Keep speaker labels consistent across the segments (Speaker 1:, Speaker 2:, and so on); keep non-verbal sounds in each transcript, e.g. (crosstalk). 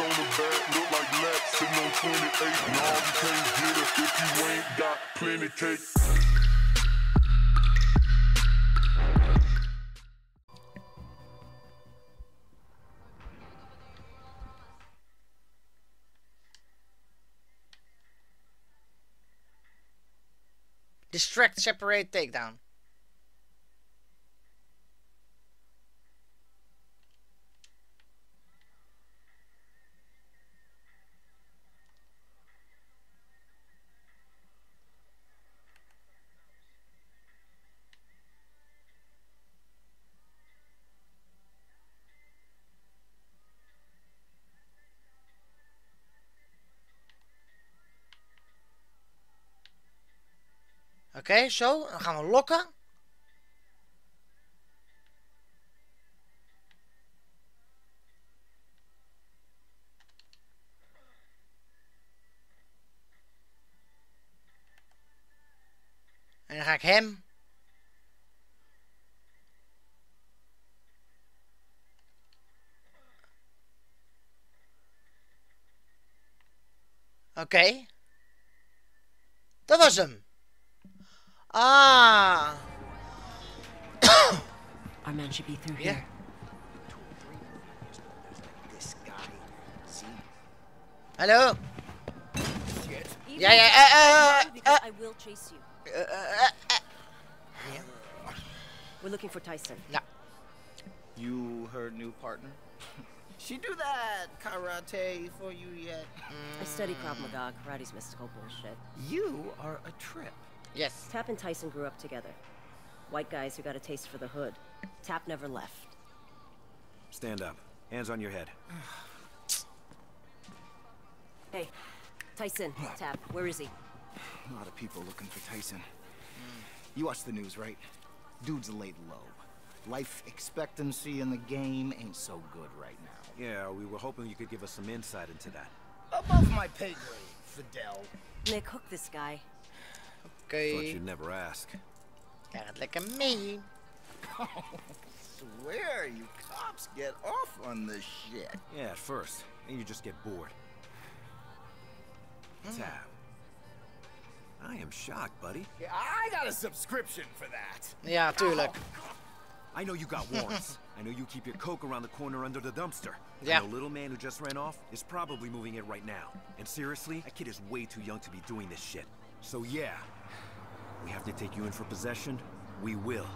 Speaker 1: on the back, look like Max sitting on 28. Nah, you can't get it if you ain't got plenty cake.
Speaker 2: Distract, separate, takedown. Oké, zo. Dan gaan we lokken. En dan ga ik hem. Oké. Dat was hem. Ah. (coughs)
Speaker 3: Our man should be through
Speaker 2: Yeah.
Speaker 3: here.
Speaker 4: This guy. See?
Speaker 2: Hallo.
Speaker 4: Shit.
Speaker 2: Ja, ja, eh, eh, eh,
Speaker 3: Because I will chase you.
Speaker 2: eh, eh, eh.
Speaker 3: We're looking for Tyson. Yeah.
Speaker 4: You her new partner? (laughs) she do that karate for you yet?
Speaker 3: I study Krav Maga, karate's mystical bullshit.
Speaker 4: You are a trip.
Speaker 2: Yes.
Speaker 3: Tap and Tyson grew up together. White guys who got a taste for the hood. Tap never left.
Speaker 5: Stand up. Hands on your head. (sighs)
Speaker 3: Hey, Tyson, Tap, where is he?
Speaker 4: A lot of people looking for Tyson. You watch the news, right? Dude's laid low. Life expectancy in the game ain't so good right now.
Speaker 5: Yeah, we were hoping you could give us some insight into that.
Speaker 4: Above my pay grade, Fidel.
Speaker 3: Nick, hook this guy.
Speaker 2: Oké.
Speaker 5: Thought you'd never ask.
Speaker 2: Krijg het lekker mee.
Speaker 4: Swear you cops get off on this shit.
Speaker 5: Yeah, at first. And you just get bored. Tap. I am shocked, buddy.
Speaker 4: Yeah, I got a subscription for that.
Speaker 2: Ja, tuurlijk. Oh.
Speaker 5: I know you got warrants. (laughs) I know you keep your coke around the corner under the dumpster.
Speaker 2: Yeah.
Speaker 5: And the little man who just ran off is probably moving it right now. And seriously, that kid is way too young to be doing this shit. So yeah, we have to take you in for possession. We will.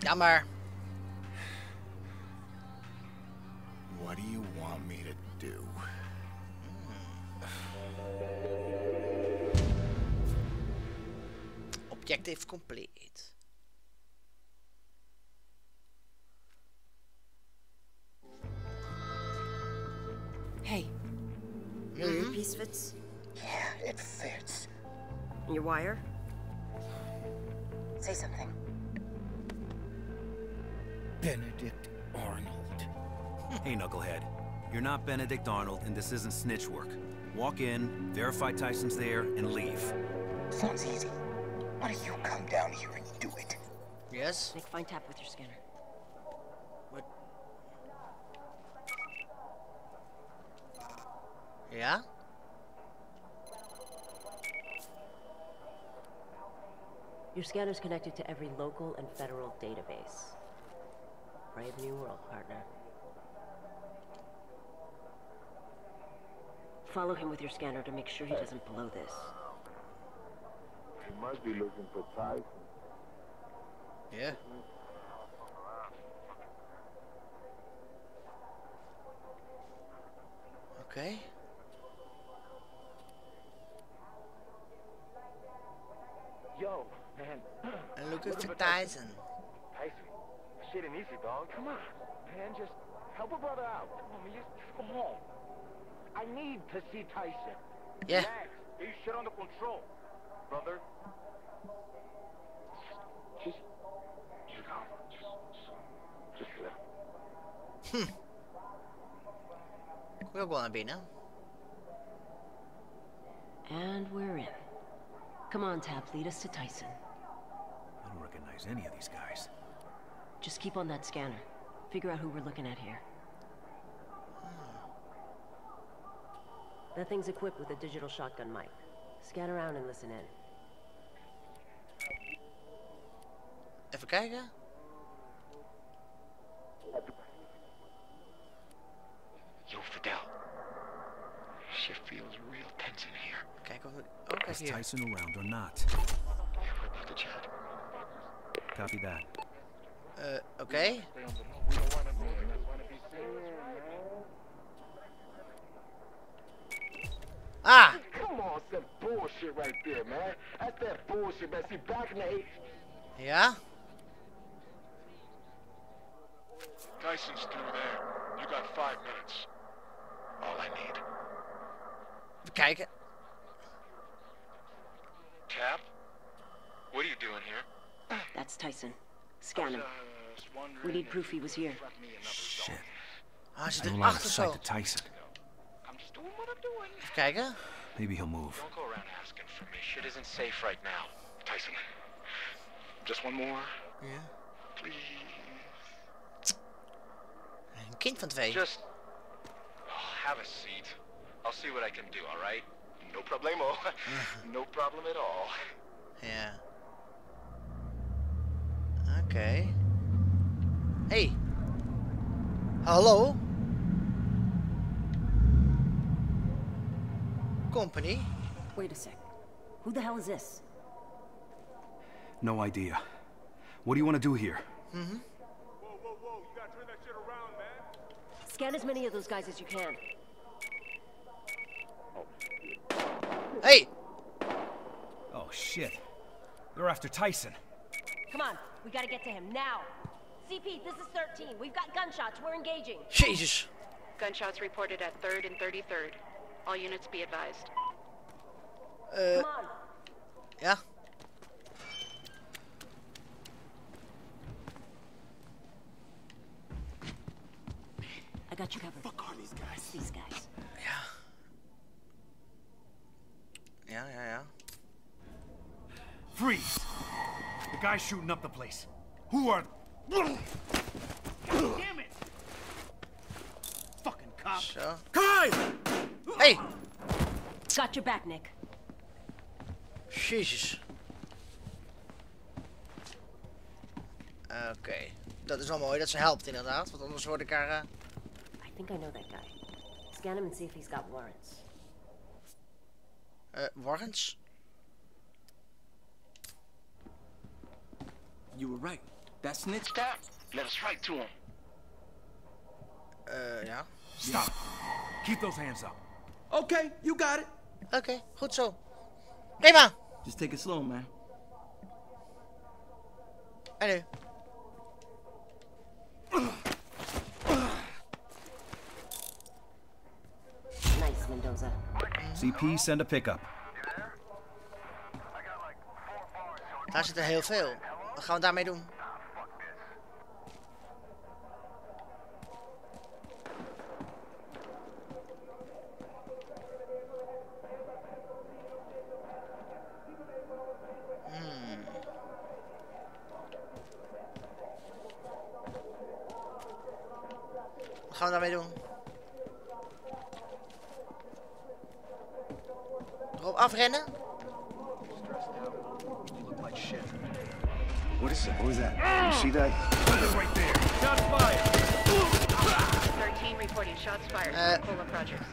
Speaker 2: Jammer.
Speaker 4: What do you want me to do? Hmm.
Speaker 2: Objective complete.
Speaker 3: Hey, your earpiece hmm? fits?
Speaker 4: Yeah, it fits.
Speaker 3: And your wire? Say something.
Speaker 4: Benedict Arnold.
Speaker 5: Hey, Knucklehead. You're not Benedict Arnold, and this isn't snitch work. Walk in, verify Tyson's there, and leave.
Speaker 4: Sounds easy. Why don't you come down here and do it?
Speaker 2: Yes.
Speaker 3: Make fine Tap with your scanner.
Speaker 2: Ja.
Speaker 3: Your scanner's connected to every local and federal database. Brave new world, partner. Follow him with your scanner to make sure he doesn't blow this.
Speaker 1: He must be looking for Tyson.
Speaker 2: Yeah. Oké. Tyson.
Speaker 6: Tyson, shit ain't easy, dog. Come on, man. Just help a brother out. Come on, man. Just, just go home. I need to see Tyson.
Speaker 2: Yeah.
Speaker 6: Relax. Get your shit under control, brother. Just, just calm. Just, just relax.
Speaker 2: Ik wil ook wel naar binnen.
Speaker 3: And we're in. Come on, Tap, lead us to Tyson.
Speaker 5: I don't recognize any of these guys.
Speaker 3: Just keep on that scanner. Figure out who we're looking at here. That thing's equipped with a digital shotgun mic. Scan around and listen in.
Speaker 2: Even kijken.
Speaker 6: Yo, Fidel. Shit feels real tense in here.
Speaker 2: Kijken of ik... Kijk
Speaker 5: Is
Speaker 2: hier.
Speaker 5: Tyson around or not?
Speaker 6: Yeah, we're about to chat.
Speaker 5: Copy that.
Speaker 2: Eh, Oké. Ah!
Speaker 6: Come on, some bullshit right there, man. That's that bullshit, man. See, back in the 80s,
Speaker 2: Ja?
Speaker 1: Tyson's through there. You got five minutes.
Speaker 6: all I need.
Speaker 2: Even kijken.
Speaker 7: Cap? What are you doing here?
Speaker 3: That's Tyson. Scan him. We need proof he was here.
Speaker 5: Shit.
Speaker 2: Ah, hij zit
Speaker 5: I don't like
Speaker 2: erachter
Speaker 5: the sight
Speaker 2: zo.
Speaker 5: to Tyson.
Speaker 6: I'm just doing what I'm doing.
Speaker 2: Even kijken.
Speaker 5: Maybe he'll move.
Speaker 7: Don't go around asking for me. Shit isn't safe right now.
Speaker 6: Tyson, just one more,
Speaker 2: Yeah.
Speaker 6: please.
Speaker 2: Een kind van twee.
Speaker 7: Just have a seat. I'll see what I can do, alright?
Speaker 6: No problemo. (laughs) no problem at all.
Speaker 2: Ja. Oké. Hey. Hello? Company?
Speaker 3: Wait a sec. Who the hell is this?
Speaker 5: No idea. What do you want to do here? Mm-hmm.
Speaker 3: Scan as many of those guys as you can.
Speaker 2: Hey!
Speaker 5: Oh, shit. You're after Tyson.
Speaker 3: Come on, we gotta get to him now. CP, this is 13. We've got gunshots. We're engaging.
Speaker 2: Jesus.
Speaker 8: Gunshots reported at 3rd and 33rd. All units be advised.
Speaker 2: Eh,
Speaker 3: Come on.
Speaker 2: ja.
Speaker 3: I got you covered. Fuck all these guys. These guys.
Speaker 2: Ja. Ja, ja, ja.
Speaker 5: Freeze! Guy's shooting up the place. Who are... God damn it! Fucking cop.
Speaker 2: Zo.
Speaker 5: Kai!
Speaker 2: Hey!
Speaker 3: Got your back, Nick.
Speaker 2: Jezus. Oké. Dat is wel mooi dat ze helpt inderdaad, want anders word ik haar... eh,
Speaker 3: I think I know that guy. Scan him and see if he's got warrants.
Speaker 2: eh, warrants?
Speaker 9: You were right. That snitch
Speaker 6: Stop. Let us right to him.
Speaker 2: Eh, ja.
Speaker 5: Stop. Keep those hands up.
Speaker 9: Okay, you got it.
Speaker 2: Oké, goed zo. Prima!
Speaker 9: Just take it slow, man.
Speaker 2: En nu?
Speaker 3: Nice, Mendoza.
Speaker 5: CP, send a pickup.
Speaker 2: Daar zit er heel veel. Wat gaan we daarmee doen?
Speaker 4: What is that? What was that? You see that?
Speaker 5: Right there. Shots fired.
Speaker 8: 13 reporting shots fired
Speaker 2: Uh,
Speaker 8: Cola Projects.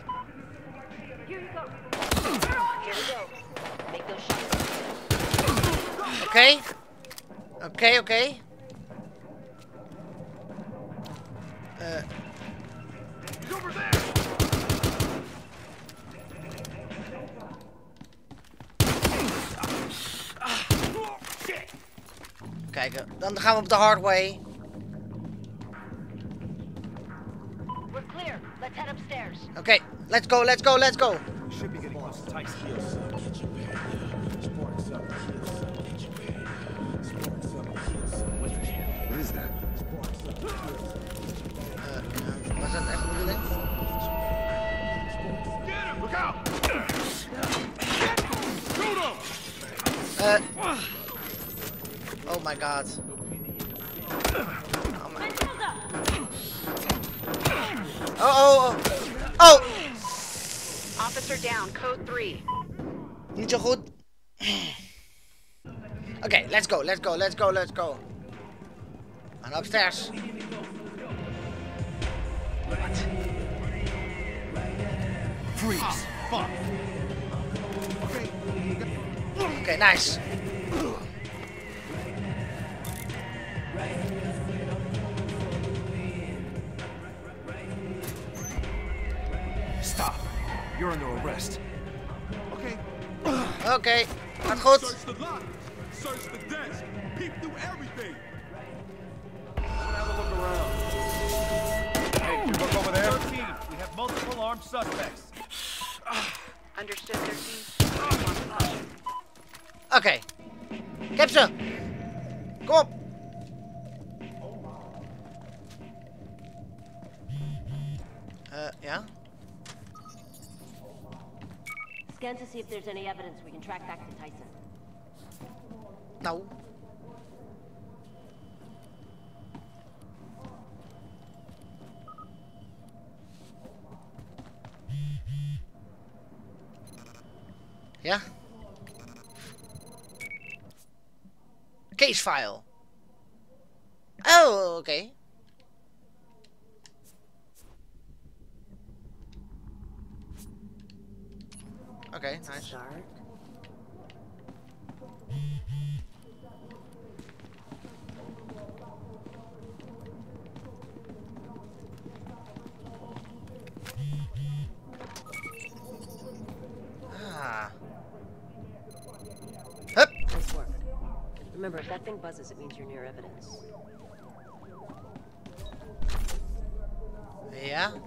Speaker 3: Here you go. Here we go. Make those shots.
Speaker 2: Oké. Oké, oké. Eh,
Speaker 5: He's over there.
Speaker 2: Kijken. Dan gaan we op de hard way.
Speaker 3: We're clear. Let's head upstairs.
Speaker 2: Oké, let's go, let's go, let's go.
Speaker 5: Should be getting close to Tyson.
Speaker 4: What is that?
Speaker 2: Was dat echt de bedoeling?
Speaker 5: Look out!
Speaker 2: Eh. Oh my god. Oh my. Oh, oh, oh. Oh!
Speaker 8: Officer down. Code 3.
Speaker 2: Niet zo goed. Oké, let's go, let's go, let's go, let's go. And gaan upstairs.
Speaker 4: Freeze. Fuck.
Speaker 2: Oké, nice.
Speaker 5: Stop. You're under arrest.
Speaker 1: Okay.
Speaker 2: Okay. gaat goed.
Speaker 1: Search the lot. Search the desk. Peep through everything.
Speaker 6: Have a look around. Hey, look over there.
Speaker 5: 13. We have multiple armed suspects.
Speaker 8: Understood, 13.
Speaker 2: Oké. Ik heb ze. Kom op. Eh, ja?
Speaker 3: Scan to see if there's any evidence we can track back to Tyson.
Speaker 2: No. Ja? Case file. Oh, oké. Oké, nice.
Speaker 3: Start.
Speaker 2: Ah. Hup.
Speaker 3: Nice work. Remember, if that thing buzzes, it means you're near evidence.
Speaker 2: Ja.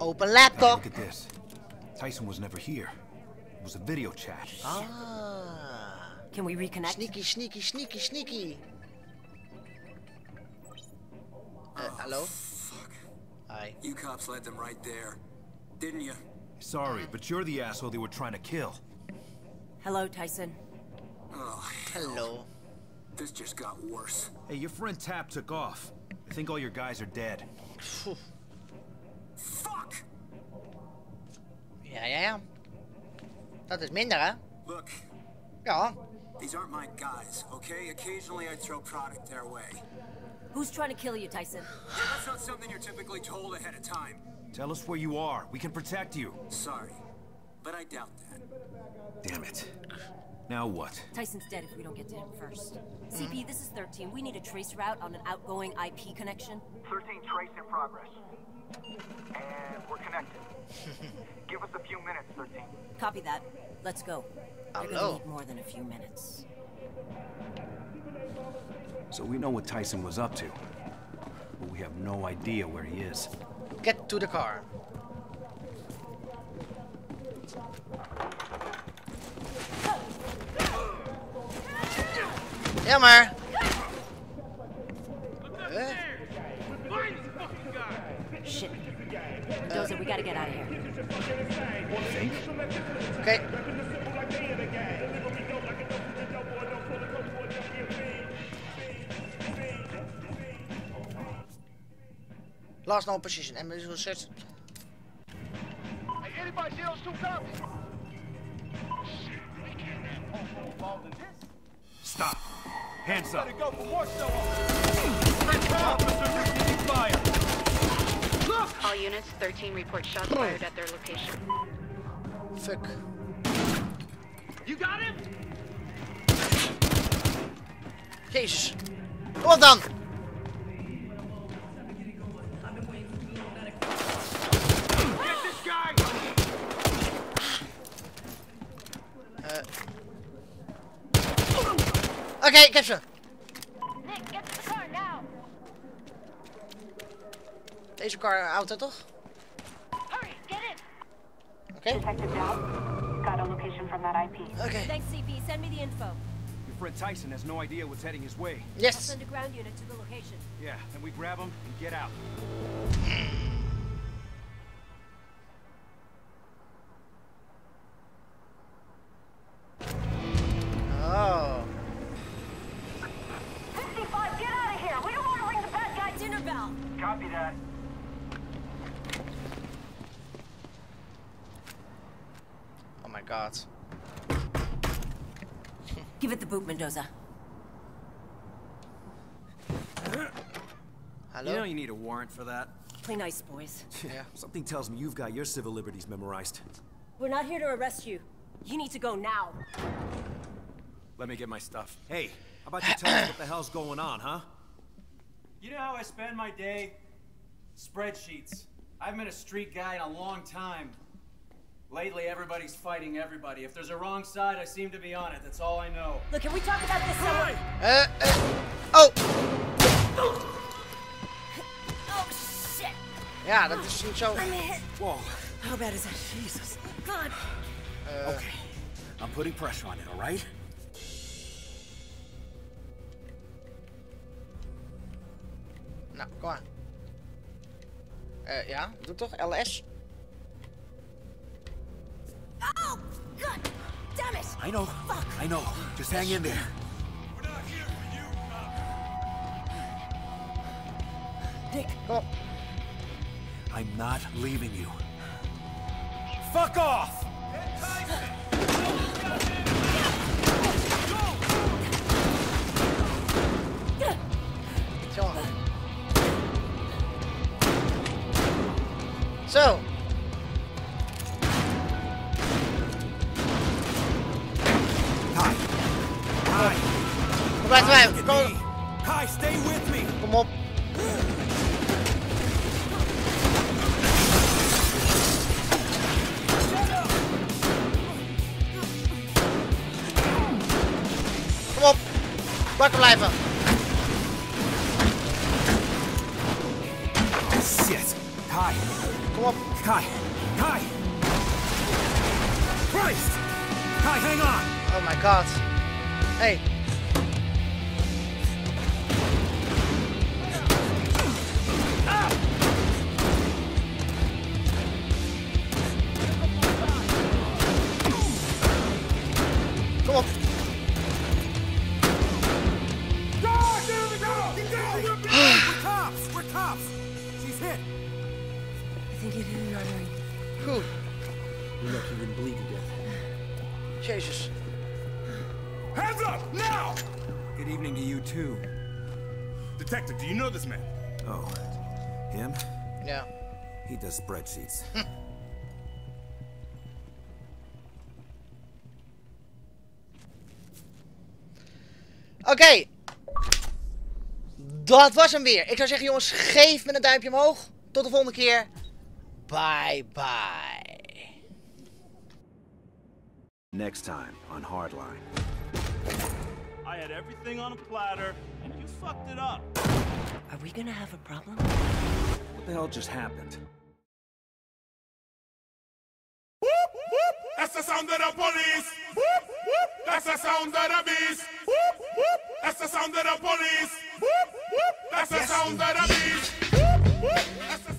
Speaker 2: Open laptop.
Speaker 5: Look at this. Tyson was never here. It was a video chat.
Speaker 2: Ah.
Speaker 3: Can we reconnect?
Speaker 2: Sneaky, sneaky, sneaky, sneaky. Uh, hello? Fuck. Hi.
Speaker 10: You cops led them right there. Didn't you?
Speaker 5: Sorry, but you're the asshole they were trying to kill.
Speaker 3: Hello, Tyson.
Speaker 10: Oh,
Speaker 2: Hello.
Speaker 10: this just got worse.
Speaker 5: Hey, your friend Tap took off. I think all your guys are dead.
Speaker 10: Fuck!
Speaker 2: Ja, ja, ja. Dat is minder, hè?
Speaker 10: Look,
Speaker 2: Ja.
Speaker 10: these aren't my guys, okay? Occasionally I throw product their way.
Speaker 3: Who's trying to kill you, Tyson?
Speaker 10: Yeah, that's not something you're typically told ahead of time.
Speaker 5: Tell us where you are. We can protect you.
Speaker 10: Sorry, but I doubt that.
Speaker 5: Damn it. Now what?
Speaker 3: Tyson's dead if we don't get to him first. CP, this is 13. We need a trace route on an outgoing IP connection.
Speaker 6: 13 trace in progress. And we're connected. (laughs) Give us a few minutes, 13.
Speaker 3: Copy that. Let's go. They're
Speaker 2: Hello.
Speaker 3: gonna need more than a few minutes.
Speaker 5: So we know what Tyson was up to. But we have no idea where he is.
Speaker 2: Get to the car. Jammer. Huh?
Speaker 3: Shit. Mendoza, we gotta get out of here.
Speaker 5: Think?
Speaker 2: Oké. Last known position. En we zullen search.
Speaker 6: Hey, anybody see those two cops?
Speaker 5: Stop! Hands up!
Speaker 6: go for more show
Speaker 5: Fire!
Speaker 8: All units, 13 report shots fired at their location.
Speaker 2: Fuck.
Speaker 6: You got him?
Speaker 2: Jezus. Kom op dan.
Speaker 6: Get this guy!
Speaker 2: Eh. Ik heb ze.
Speaker 11: Nick, get to the car now.
Speaker 2: Deze car auto toch?
Speaker 11: Hurry, get in.
Speaker 2: Oké.
Speaker 8: Detective down. Got a location from that IP.
Speaker 2: Oké.
Speaker 3: Thanks, CP. Send me the info.
Speaker 5: You're friend Tyson has no idea what's heading his way.
Speaker 3: I'll send a ground unit to the location.
Speaker 5: Yeah, then we grab him and get out.
Speaker 2: Oh.
Speaker 11: 65, get out of here! We don't want to ring the bad guy dinner bell!
Speaker 6: Copy that.
Speaker 2: Oh.
Speaker 3: Give it the boot, Mendoza.
Speaker 2: Hello?
Speaker 5: You know you need a warrant for that.
Speaker 3: Play nice, boys.
Speaker 2: Yeah. (laughs)
Speaker 5: Something tells me you've got your civil liberties memorized.
Speaker 3: We're not here to arrest you. You need to go now.
Speaker 5: Let me get my stuff. Hey, how about you tell us what the hell's going on, huh?
Speaker 12: You know how I spend my day? Spreadsheets. I haven't been a street guy in a long time. Lately, everybody's fighting everybody. If there's a wrong side, I seem to be on it. That's all I know.
Speaker 3: Look, can we talk about this somewhere?
Speaker 2: Uh, uh, oh!
Speaker 3: Oh, shit!
Speaker 2: Ja, dat is niet zo.
Speaker 3: I'm hit.
Speaker 5: Whoa.
Speaker 3: How bad is that? Jesus. God.
Speaker 5: Okay. I'm putting pressure on it, all right?
Speaker 2: Nou, kom maar. Eh, ja, doe toch? LS?
Speaker 3: Oh, God! Damn it!
Speaker 5: I know. Fuck. I know. Just hang in there.
Speaker 3: We're not here Nick,
Speaker 2: Kom op.
Speaker 5: I'm not leaving you. Fuck off!
Speaker 2: Zo. Wakker blijven.
Speaker 5: Shit. Hi.
Speaker 2: Kom op.
Speaker 5: Khai. Khai. Christ. Khai, hang on.
Speaker 2: Oh my god. Hey.
Speaker 5: Spreadsheets. (laughs)
Speaker 2: Oké. Dat was hem weer. Ik zou zeggen, jongens, geef me een duimpje omhoog. Tot de volgende keer. Bye bye.
Speaker 5: Next time on Hardline.
Speaker 13: I had everything on a platter, and you fucked it up.
Speaker 3: Are we gonna have a problem?
Speaker 5: What the hell just happened?
Speaker 1: That's the sound of the police. Whoop, whoop. That's the sound of the beast. Whoop, whoop. That's the sound of the police. Whoop, whoop. That's the sound of the beast. Whoop, whoop. That's the